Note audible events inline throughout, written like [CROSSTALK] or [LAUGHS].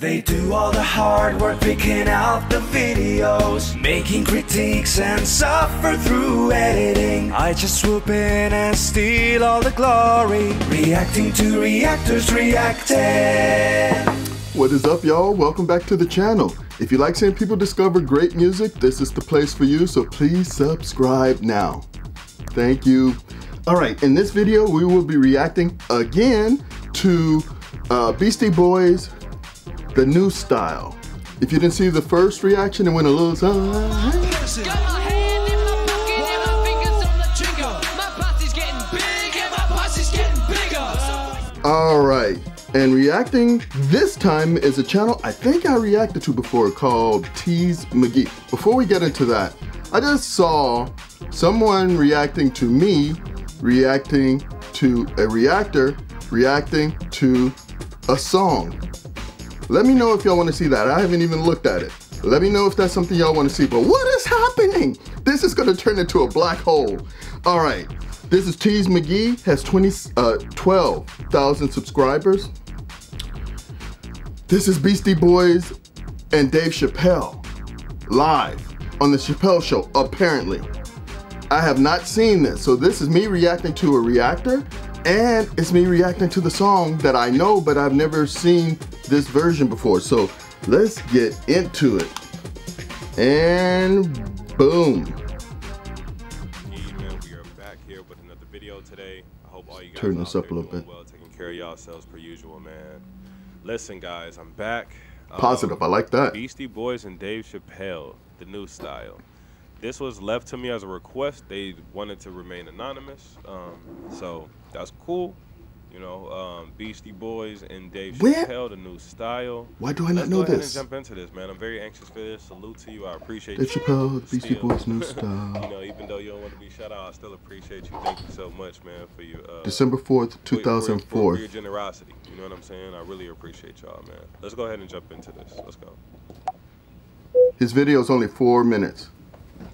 They do all the hard work picking out the videos, making critiques and suffer through editing. I just swoop in and steal all the glory, reacting to reactors reacting. What is up, y'all? Welcome back to the channel. If you like seeing people discover great music, this is the place for you, so please subscribe now. Thank you. All right, in this video, we will be reacting again to uh, Beastie Boys, The New Style. If you didn't see the first reaction, it went a little... Bigger. All right, and reacting this time is a channel I think I reacted to before called Teez McGee. Before we get into that, I just saw someone reacting to me, reacting to a reactor, reacting to a song. Let me know if y'all want to see that. I haven't even looked at it. Let me know if that's something y'all want to see. But what is happening? This is to turn into a black hole. All right. This is Teez McGee, has 20, uh, 12,000 subscribers. This is Beastie Boys and Dave Chappelle live on the Chappelle Show, apparently. I have not seen this, so this is me reacting to a reactor, and it's me reacting to the song that I know, but I've never seen this version before. So let's get into it. And boom. We are back here with another video today. I hope all you guys Turn this up a little bit. well, taking care of yourselves per usual, man. Listen, guys, I'm back. Um, Positive, I like that. Beastie Boys and Dave Chappelle, the new style. This was left to me as a request. They wanted to remain anonymous, um, so that's cool. You know, um, Beastie Boys and Dave Where- Chappelle, the new style. Why do I not Let's know go ahead this? and jump into this, man. I'm very anxious for this. Salute to you. I appreciate Dave you. Chappelle, the Beastie Boys new [LAUGHS] style. you know, even though you don't want to be shout out, I still appreciate you. Thank you so much, man, for your uh, December 4th, for- for- For, 2004. your generosity. You know what I'm saying? I really appreciate y'all, man. Let's go ahead and jump into this. Let's go. His video is only four minutes.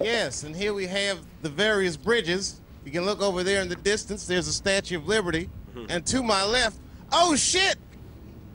Yes, and here we have the various bridges. You can look over there in the distance. There's a Statue of Liberty. Mm-hmm. And to my left, oh shit!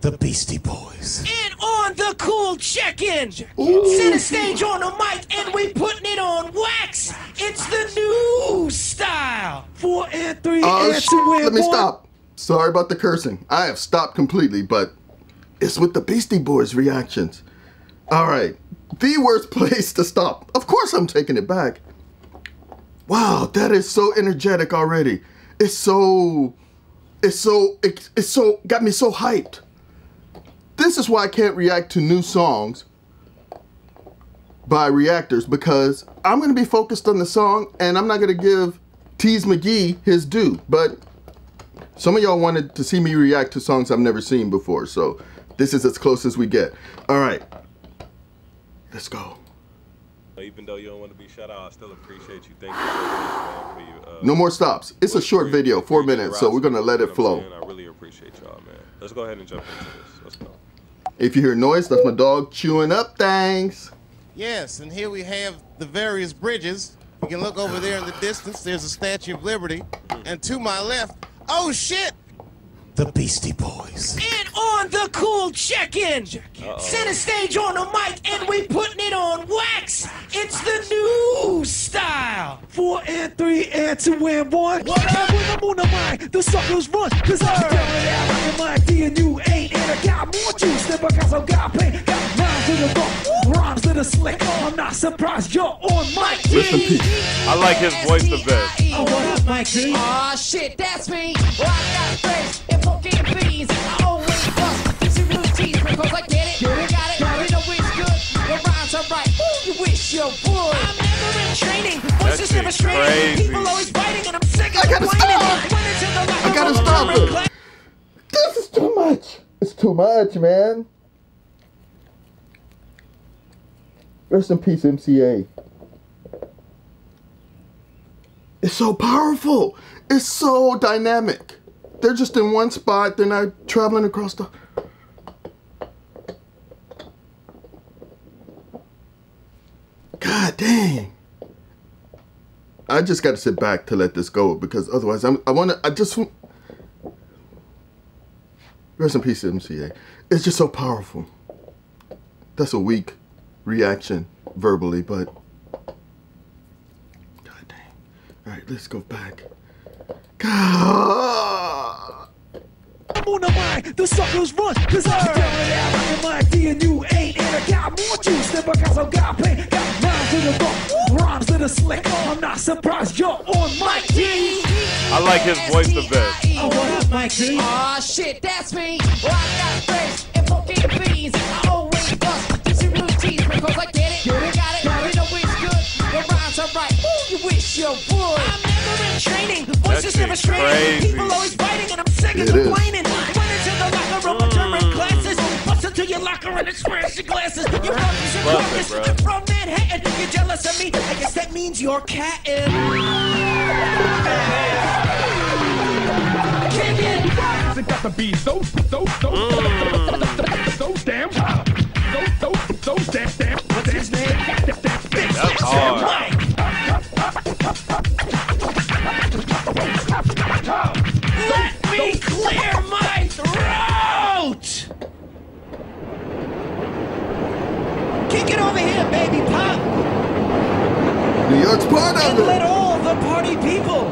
The Beastie Boys. And on the cool check-in. Ooh. Center stage on the mic and we putting it on wax. It's the new style. Four and three Oh, and shit. two and Let me one. stop. Sorry about the cursing. I have stopped completely, but it's with the Beastie Boys reactions. All right. The worst [LAUGHS] place to stop. Of course, I'm taking it back. Wow, that is so energetic already. It's so, it's so, it, it's so, got me so hyped. This is why I can't react to new songs by reactors because I'm going to be focused on the song and I'm not going to give Teez McGee his due. But some of y'all wanted to see me react to songs I've never seen before, so this is as close as we get. All right, let's go. Even though you don't want to be shout out, I still appreciate you. Thank you so much, man, for your. Uh, No more stops. It's a short video, four minutes, so we're gonna let it flow. I'm saying? I really appreciate y'all, man. Let's go ahead and jump into this. Let's go. If you hear noise, that's my dog chewing up things. Yes, and here we have the various bridges. You can look over there in the distance. There's a Statue of Liberty. And to my left, oh shit! The Beastie Boys. And on the cool check-in. Center stage on the mic and we putting it on wax. It's the new style. Four and three and two and one. And when I'm on the mic, the suckers run. Cause I can tell it out like a mic D and you ain't. And I got more juice than because I got pain. Got rhymes to the thought, rhymes to the slick. I'm not surprised you're on Mike D. Rest. I like his voice the best. Oh, what up, Mike D? Aw, shit, that's me. Well, I got space you wish. I'm never in training. Voices shit never straining. crazy. People always fighting, and I'm sick of I gotta stop. Went into the I gotta stop it. This is too much. It's too much, man. Rest in peace, MCA. It's so powerful. It's so dynamic. They're just in one spot. They're not traveling across the. I just got to sit back to let this go because otherwise I'm, I want to. I just. Rest in peace, MCA. It's just so powerful. That's a weak reaction verbally, but God damn. All right, let's go back. God. I'm on oh, the mic, the suckers run, cause I can tell it out like a mic, D and you ain't, and I got more juice than because I got pain, got rhymes to the bump, rhymes to the slick, I'm not surprised you're on Mike D. I like his voice the best. Oh, what up, Mike D? Aw, shit, that's me. Well, I got friends and fucking beans. I always bust just your routines because I get it. Get it, got it. You know it's good. The rhymes are right. Ooh, you wish you would. I'm never in training, voices never straining, people always fighting, and I'm sick of It is. Locker and express your glasses. You're rocking your carcass, from Manhattan, you're jealous of me, I guess that means you're catting. Kick it! It got to be so, so, so, so, so damn, so, so, so damn, damn, What's his name? That's hard. Let me clear my throat! Kick it over here, baby pop! New York's part of And let all the party people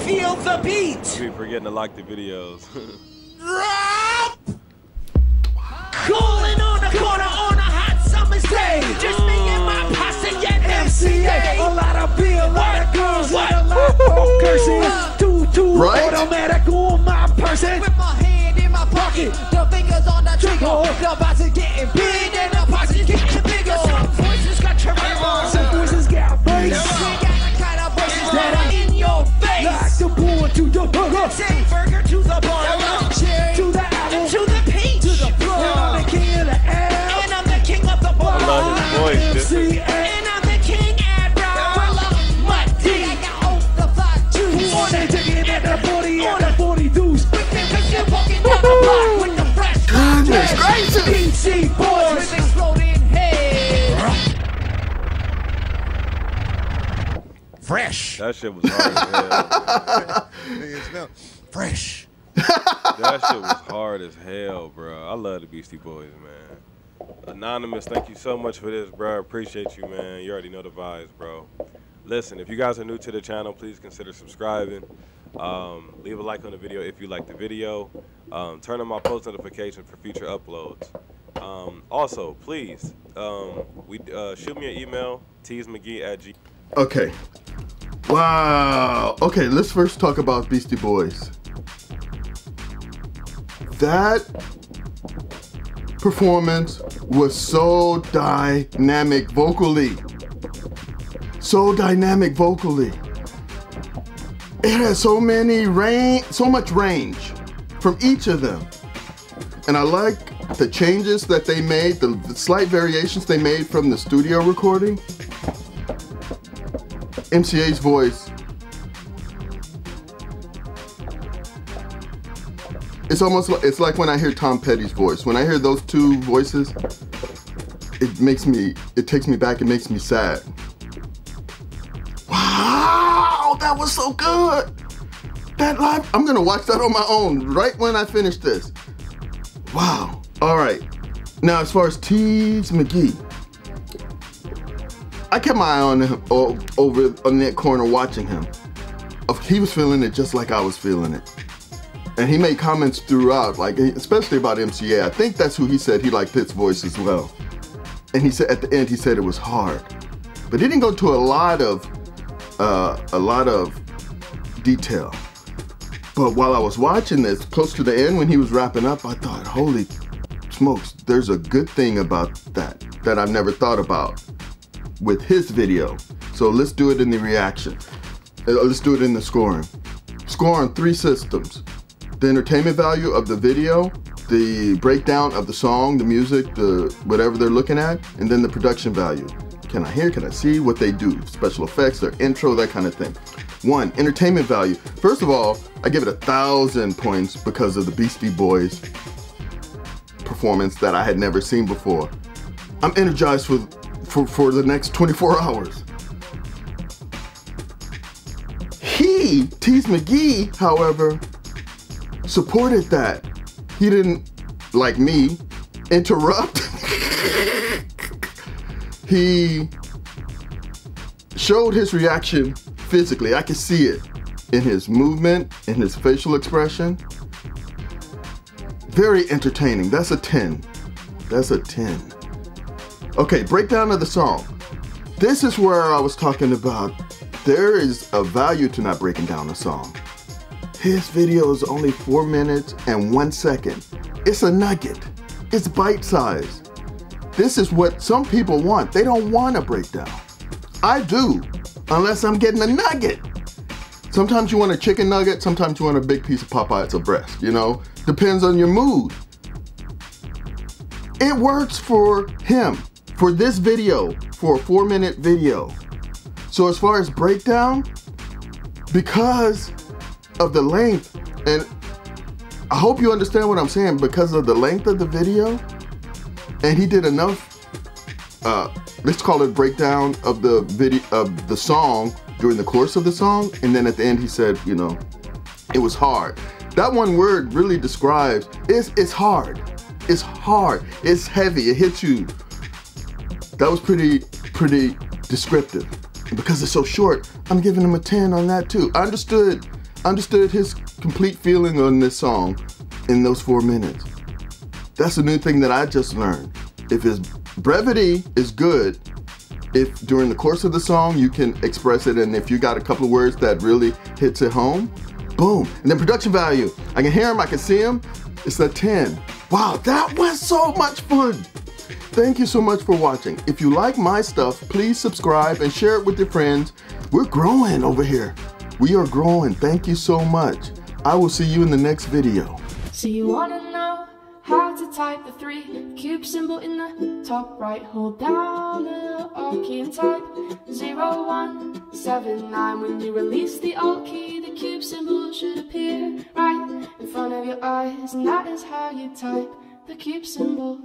feel the beat! Keep forgetting to like the videos. [LAUGHS] Drop! Cooling on the corner on a hot summer's day. Just me and my posse at MCA. A lot of beer, a lot of girls, what? a lot of cursing. Two, two, Right? automatic on my person. With my hand in my pocket, the fingers on the trigger. The box is getting boy to Fresh. That shit was hard as hell. [LAUGHS] Fresh. That shit was hard as hell, bro. I love the Beastie Boys, man. Anonymous, thank you so much for this, bro. I appreciate you, man. You already know the vibes, bro. Listen, if you guys are new to the channel, please consider subscribing. Um, leave a like on the video if you like the video. Um, turn on my post notification for future uploads. Um, also, please, um, we uh, shoot me an email, teezmcgee at g. Okay. Wow. Okay, let's first talk about Beastie Boys. That performance was so dynamic vocally. So dynamic vocally. It has so many range, so much range from each of them. And I like the changes that they made, the, slight variations they made from the studio recording. MCA's voice. It's almost like it's like when I hear Tom Petty's voice. When I hear those two voices, it makes me it takes me back, it makes me sad. Wow, that was so good. That live I'm gonna watch that on my own right when I finish this. Wow. Alright. Now as far as Teez McGee. I kept my eye on him over on that corner watching him. He was feeling it just like I was feeling it. And he made comments throughout, like especially about MCA. I think that's who he said he liked his voice as well. And he said at the end he said it was hard, but he didn't go to a lot of uh, a lot of detail. But while I was watching this, close to the end when he was wrapping up, I thought, holy smokes, there's a good thing about that that I've never thought about with his video. So let's do it in the reaction. Uh, Let's do it in the scoring. Score on three systems. The entertainment value of the video, the breakdown of the song, the music, the whatever they're looking at, and then the production value. Can I hear, can I see what they do? Special effects, their intro, that kind of thing. One, entertainment value. First of all, I give it a thousand points because of the Beastie Boys performance that I had never seen before. I'm energized for for, for the next 24 hours. He, Teez McGee, however, supported that. He didn't, like me, interrupt [LAUGHS] he showed his reaction physically. I could see it in his movement, in his facial expression. Very entertaining. That's a 10. That's a 10. Okay, breakdown of the song. This is where I was talking about there is a value to not breaking down a song. His video is only four minutes and one second. It's a nugget. It's bite size. This is what some people want. They don't want a breakdown. I do, unless I'm getting a nugget. Sometimes you want a chicken nugget, sometimes you want a big piece of Popeye's or breast, you know? Depends on your mood. It works for him, for this video, for a four minute video. So as far as breakdown, because of the length, and I hope you understand what I'm saying, because of the length of the video, and he did enough, uh, let's call it breakdown of the video, of the song during the course of the song, and then at the end he said, you know, it was hard. That one word really describes, it's, it's hard. It's hard, it's heavy, it hits you. That was pretty, pretty descriptive. Because it's so short, I'm giving him a 10 on that too. I understood, understood his complete feeling on this song in those four minutes. That's a new thing that I just learned. If his brevity is good, if during the course of the song you can express it, and if you got a couple of words that really hits it home, boom. And then production value. I can hear him, I can see him. It's a 10. Wow, that was so much fun. Thank you so much for watching. If you like my stuff, please subscribe and share it with your friends. We're growing over here. We are growing. Thank you so much. I will see you in the next video. So you wanna know how to type the three cube symbol in the top right? Hold down the alt key and type zero one seven nine. When you release the alt key, the cube symbol should appear right in front of your eyes, and that is how you type the cube symbol.